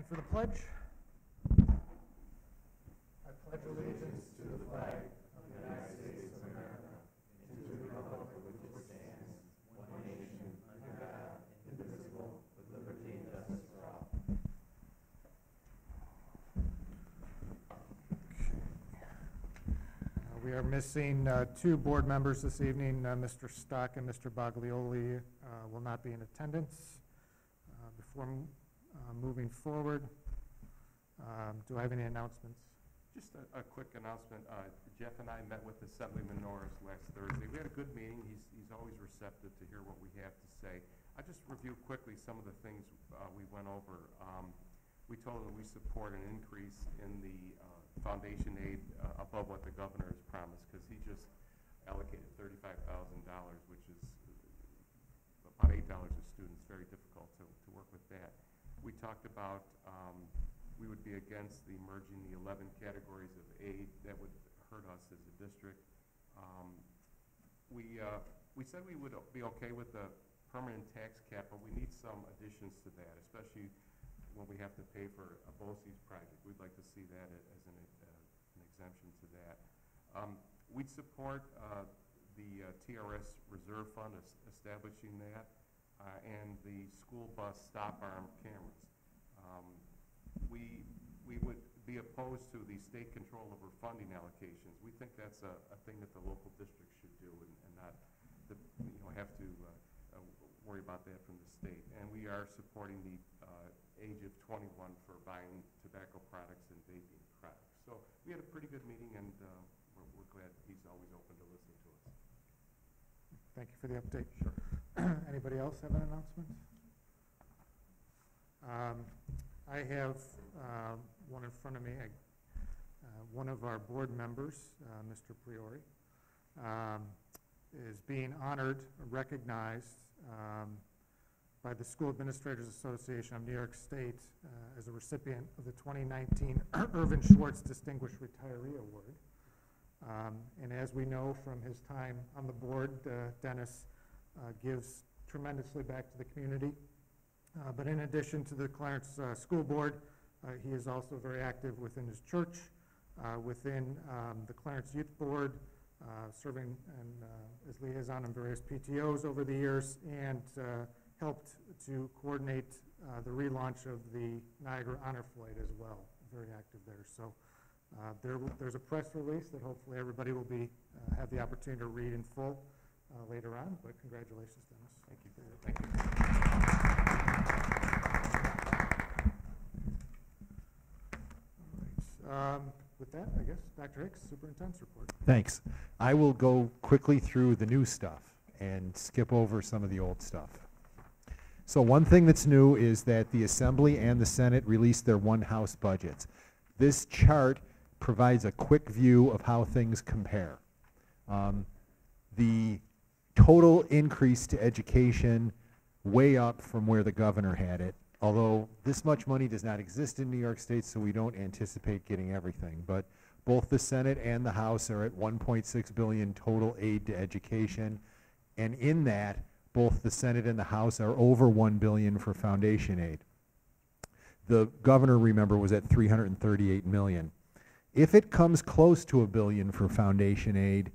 And for the pledge? I pledge allegiance to the flag of the United States of America and to the republic for which it stands, one nation, under God, indivisible, with liberty and justice for all. Uh, We are missing uh, two board members this evening. Uh, Mr. Stock and Mr. Baglioli uh, will not be in attendance. Uh, Before m- uh, moving forward, um, do I have any announcements? Just a, a quick announcement. Uh, Jeff and I met with Assemblyman Norris last Thursday. We had a good meeting. He's, he's always receptive to hear what we have to say. I just review quickly some of the things uh, we went over. Um, we told him we support an increase in the uh, foundation aid uh, above what the governor has promised, because he just allocated thirty-five thousand dollars, which is uh, about eight dollars a student. It's very difficult to, to work with that. We talked about, um, we would be against the merging the eleven categories of aid. That would hurt us as a district. Um, we, uh, we said we would be okay with the permanent tax cap, but we need some additions to that, especially when we have to pay for a BOCES project. We'd like to see that as an, uh, an exemption to that. Um, we'd support, uh, the uh, TRS Reserve Fund, establishing that, uh, and the school bus stop arm cameras. Um, we, we would be opposed to the state control over funding allocations. We think that's a, a thing that the local districts should do and, and not, the, you know, have to, uh, uh, worry about that from the state. And we are supporting the, uh, age of twenty-one for buying tobacco products and vaping products. So we had a pretty good meeting and, uh, we're, we're glad he's always open to listening to us. Thank you for the update. Sure. Anybody else have an announcement? Um, I have uh, one in front of me. Uh, One of our board members, uh, Mr. Priori, um, is being honored, recognized um, by the School Administrators Association of New York State uh, as a recipient of the 2019 Irvin Schwartz Distinguished Retiree Award. Um, And as we know from his time on the board, uh, Dennis gives tremendously back to the community. Uh, But in addition to the Clarence uh, School Board, uh, he is also very active within his church, uh, within um, the Clarence Youth Board, uh, serving and, uh, as liaison in various PTOs over the years, and uh, helped to coordinate uh, the relaunch of the Niagara Honor Flight as well, very active there. So uh, There, there's a press release that hopefully everybody will be, uh, have the opportunity to read in full uh, later on, but congratulations, Dennis. Thank you. Thank you. Um, With that, I guess, Dr. Hicks, Superintendent's report. Thanks. I will go quickly through the new stuff and skip over some of the old stuff. So one thing that's new is that the Assembly and the Senate released their one-house budgets. This chart provides a quick view of how things compare. Um, The total increase to education way up from where the governor had it, although this much money does not exist in New York State, so we don't anticipate getting everything. But both the Senate and the House are at 1.6 billion total aid to education. And in that, both the Senate and the House are over 1 billion for foundation aid. The governor, remember, was at 338 million. If it comes close to a billion for foundation aid,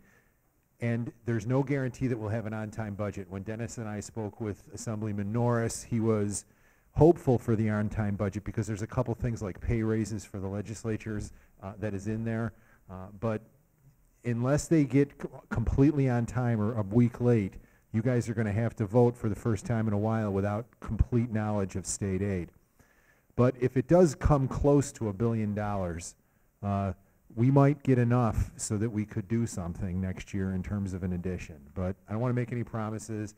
and there's no guarantee that we'll have an on-time budget. When Dennis and I spoke with Assemblyman Norris, he was hopeful for the on-time budget because there's a couple things like pay raises for the legislatures uh, that is in there. Uh, But unless they get completely on time or a week late, you guys are going to have to vote for the first time in a while without complete knowledge of state aid. But if it does come close to a billion dollars, uh, we might get enough so that we could do something next year in terms of an addition. But I don't want to make any promises.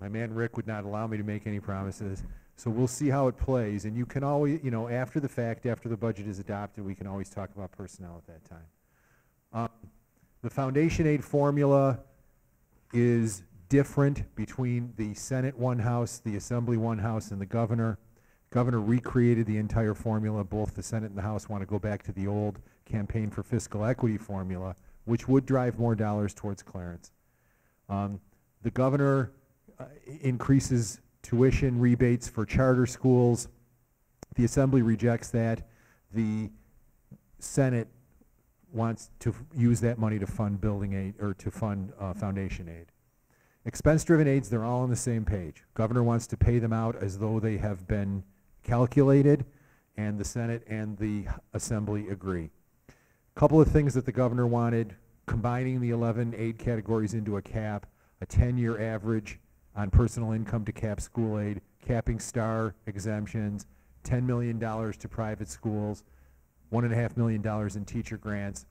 My man Rick would not allow me to make any promises. So we'll see how it plays. And you can always, you know, after the fact, after the budget is adopted, we can always talk about personnel at that time. Um, The foundation aid formula is different between the Senate one house, the Assembly one house, and the governor. Governor recreated the entire formula. Both the Senate and the House want to go back to the old campaign for fiscal equity formula, which would drive more dollars towards Clarence. Um, The governor uh, increases tuition rebates for charter schools The Assembly rejects that. The Senate wants to use that money to fund building aid, or to fund uh, foundation aid. Expense-driven aids, they're all on the same page. Governor wants to pay them out as though they have been calculated, and the Senate and the Assembly agree. A Couple of things that the governor wanted, combining the 11 aid categories into a cap, a 10-year average on personal income to cap school aid, capping star exemptions, $10 million to private schools, $1.5 million in teacher grants.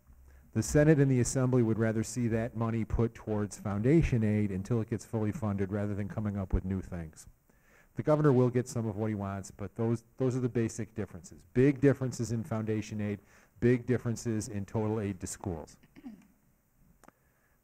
The Senate and the Assembly would rather see that money put towards foundation aid until it gets fully funded, rather than coming up with new things. The governor will get some of what he wants, but those, those are the basic differences. Big differences in foundation aid, big differences in total aid to schools.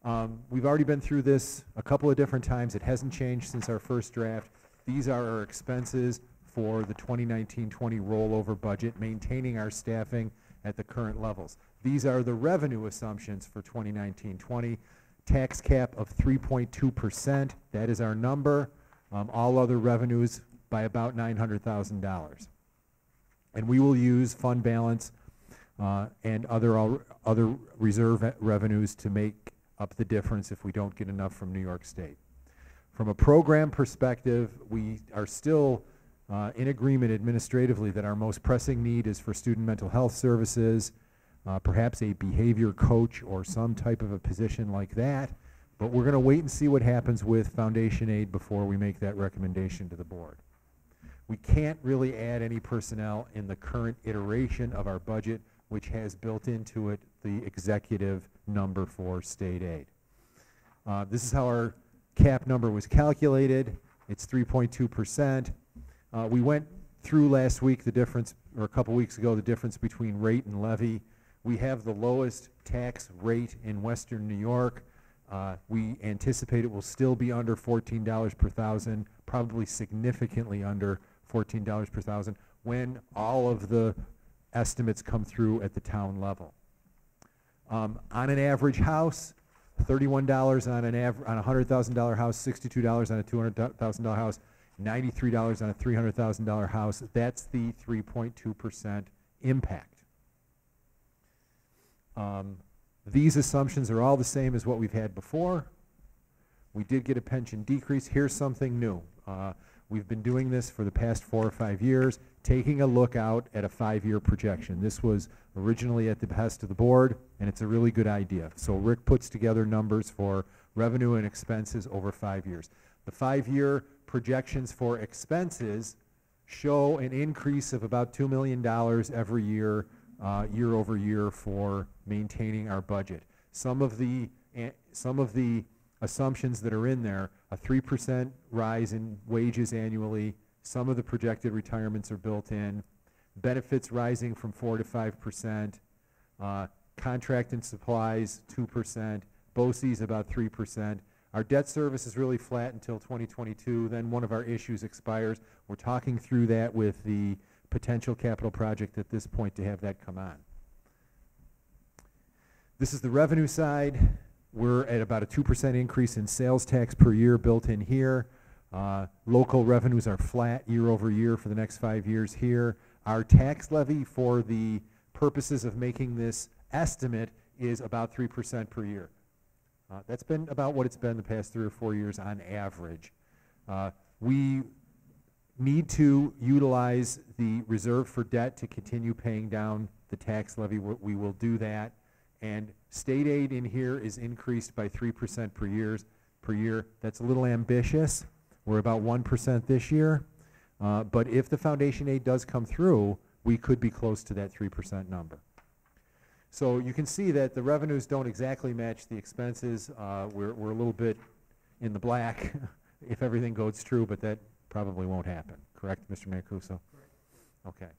Um, We've already been through this a couple of different times. It hasn't changed since our first draft. These are our expenses for the 2019-20 rollover budget, maintaining our staffing at the current levels. These are the revenue assumptions for 2019-20. Tax cap of 3.2%, that is our number. Um, All other revenues by about $900,000. And we will use fund balance uh, and other, other reserve revenues to make up the difference if we don't get enough from New York State. From a program perspective, we are still uh, in agreement administratively that our most pressing need is for student mental health services, uh, perhaps a behavior coach or some type of a position like that. But we're going to wait and see what happens with foundation aid before we make that recommendation to the board. We can't really add any personnel in the current iteration of our budget, which has built into it the executive number for state aid. Uh, This is how our cap number was calculated. It's 3.2%. Uh, We went through last week the difference, or a couple weeks ago, the difference between rate and levy. We have the lowest tax rate in western New York. Uh, We anticipate it will still be under $14 per thousand, probably significantly under $14 per thousand, when all of the estimates come through at the town level. Um, on an average house, thirty-one dollars on an aver, on a hundred thousand dollar house, sixty-two dollars on a two hundred thousand dollar house, ninety-three dollars on a three hundred thousand dollar house. That's the three point two percent impact. Um, these assumptions are all the same as what we've had before. We did get a pension decrease. Here's something new. Uh, We've been doing this for the past four or five years, taking a look out at a five-year projection. This was originally at the behest of the board, and it's a really good idea. So Rick puts together numbers for revenue and expenses over five years. The five-year projections for expenses show an increase of about $2 million every year, uh, year over year for maintaining our budget. Some of the, eh, some of the assumptions that are in there, a 3% rise in wages annually, some of the projected retirements are built in, benefits rising from 4 to 5%, uh, contract and supplies 2%, BOCES about 3%. Our debt service is really flat until 2022, then one of our issues expires. We're talking through that with the potential capital project at this point to have that come on. This is the revenue side. We're at about a 2% increase in sales tax per year built in here. Uh, Local revenues are flat year over year for the next five years here. Our tax levy for the purposes of making this estimate is about 3% per year. Uh, That's been about what it's been the past three or four years on average. Uh, We need to utilize the reserve for debt to continue paying down the tax levy. We will do that. And state aid in here is increased by 3% per years, per year. That's a little ambitious. We're about 1% this year. Uh, But if the foundation aid does come through, we could be close to that 3% number. So you can see that the revenues don't exactly match the expenses. Uh, We're, we're a little bit in the black if everything goes true, but that probably won't happen. Correct, Mr. Mancuso? Okay.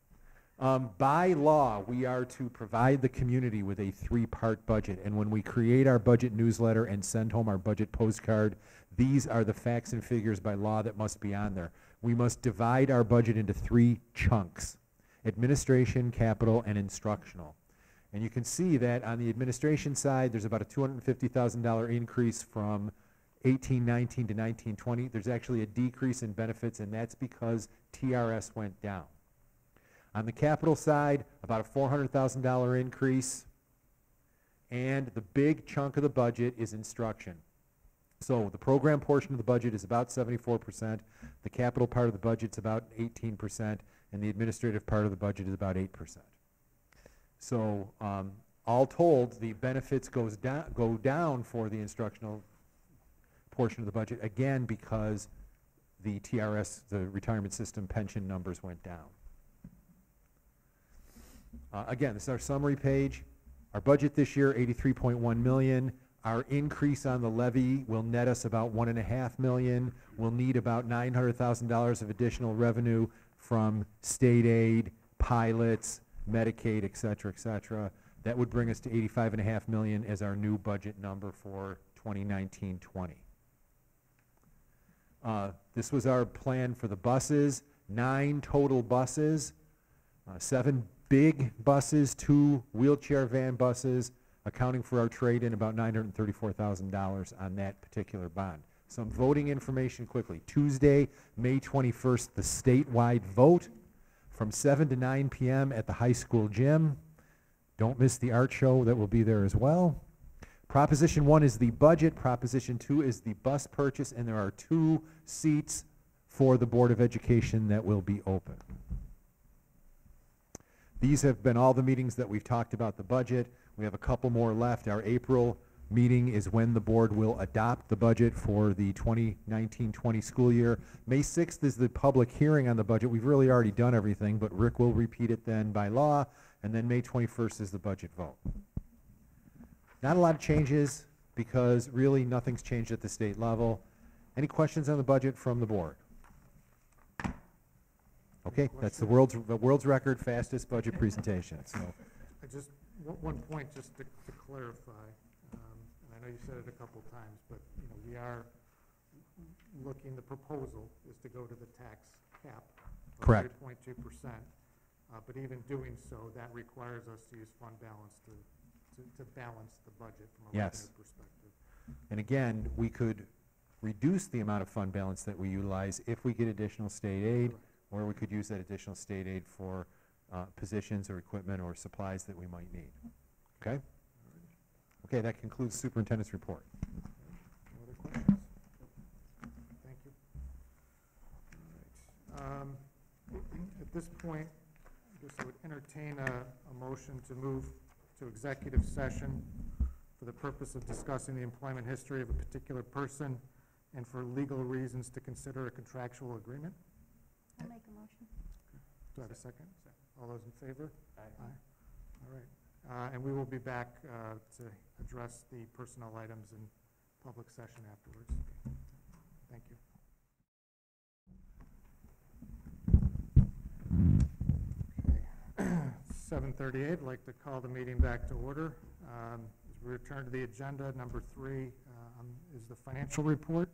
Um, By law, we are to provide the community with a three-part budget. And when we create our budget newsletter and send home our budget postcard, these are the facts and figures by law that must be on there. We must divide our budget into three chunks: administration, capital, and instructional. And you can see that on the administration side, there's about a $250,000 increase from 1819 to 1920. There's actually a decrease in benefits, and that's because TRS went down. On the capital side, about a four hundred thousand dollar increase. And the big chunk of the budget is instruction. So the program portion of the budget is about seventy-four percent, the capital part of the budget is about eighteen percent, and the administrative part of the budget is about eight percent. So, um, all told, the benefits goes down, go down for the instructional portion of the budget, again, because the TRS, the retirement system pension numbers went down. Uh, again, this is our summary page. Our budget this year, eighty-three point one million. Our increase on the levy will net us about one and a half million. We'll need about nine hundred thousand dollars of additional revenue from state aid, pilots, Medicaid, et cetera, et cetera. That would bring us to eighty-five and a half million as our new budget number for 2019-20. Uh, This was our plan for the buses, nine total buses, uh, seven big buses, two wheelchair van buses, accounting for our trade-in about $934,000 on that particular bond. Some voting information quickly. Tuesday, May 21st, the statewide vote from 7 to 9 p.m. at the high school gym. Don't miss the art show that will be there as well. Proposition 1 is the budget, Proposition 2 is the bus purchase, and there are two seats for the Board of Education that will be open. These have been all the meetings that we've talked about the budget. We have a couple more left. Our April meeting is when the board will adopt the budget for the 2019-20 school year. May 6th is the public hearing on the budget. We've really already done everything, but Rick will repeat it then by law, and then May 21st is the budget vote. Not a lot of changes, because really nothing's changed at the state level. Any questions on the budget from the board? Okay, that's the world's, the world's record fastest budget presentation, so. I just, one, one point just to, to clarify, um, and I know you said it a couple times, but, you know, we are looking, the proposal is to go to the tax cap. Correct. Three point two percent, uh, but even doing so, that requires us to use fund balance to, to, to balance the budget from a Yes. revenue perspective. And again, we could reduce the amount of fund balance that we utilize if we get additional state aid, or we could use that additional state aid for uh, positions or equipment or supplies that we might need. Okay? Okay, that concludes superintendent's report. No other questions? Thank you. All right. Um, At this point, I guess I would entertain a, a motion to move to executive session for the purpose of discussing the employment history of a particular person and for legal reasons to consider a contractual agreement. I'll make a motion. Do I have a second? All those in favor? Aye. All right. Uh, And we will be back uh, to address the personnel items in public session afterwards. 7:38. I'd like to call the meeting back to order. Um, as we return to the agenda, number three uh, um, is the financial report.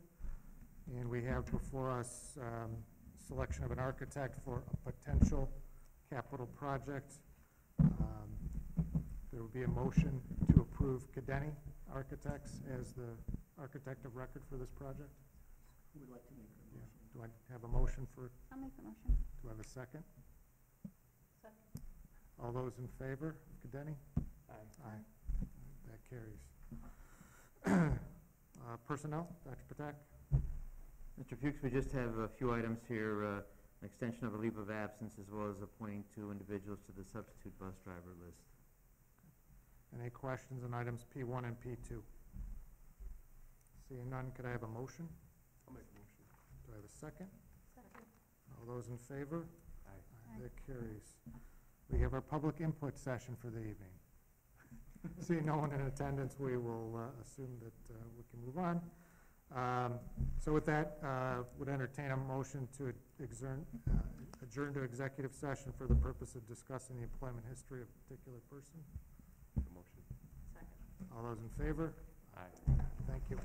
And we have before us um, selection of an architect for a potential capital project. Um, there will be a motion to approve Kideney Architects as the architect of record for this project. Who would like to make a Yeah. motion? Do I have a motion for, I'll make the motion. do I have a second? All those in favor of Kideney? Aye. Aye. That carries. Uh, Personnel, Dr. Patak? Mr. Fuchs, we just have a few items here, uh, an extension of a leave of absence as well as appointing two individuals to the substitute bus driver list. Any questions on items P1 and P2? Seeing none, could I have a motion? I'll make a motion. Do I have a second? Second. All those in favor? Aye. Aye. That carries. We have our public input session for the evening. Seeing no one in attendance, we will uh, assume that uh, we can move on. Um, So with that, uh, would entertain a motion to adjourn, uh, adjourn to executive session for the purpose of discussing the employment history of a particular person. Make a motion. Second. All those in favor? Aye. Thank you.